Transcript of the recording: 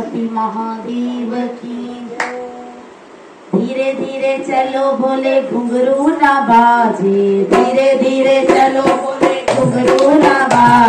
गणपति महादेव की। धीरे धीरे चलो बोले घुंगरू ना बाजे। धीरे धीरे चलो बोले घुंगरू ना बाजे।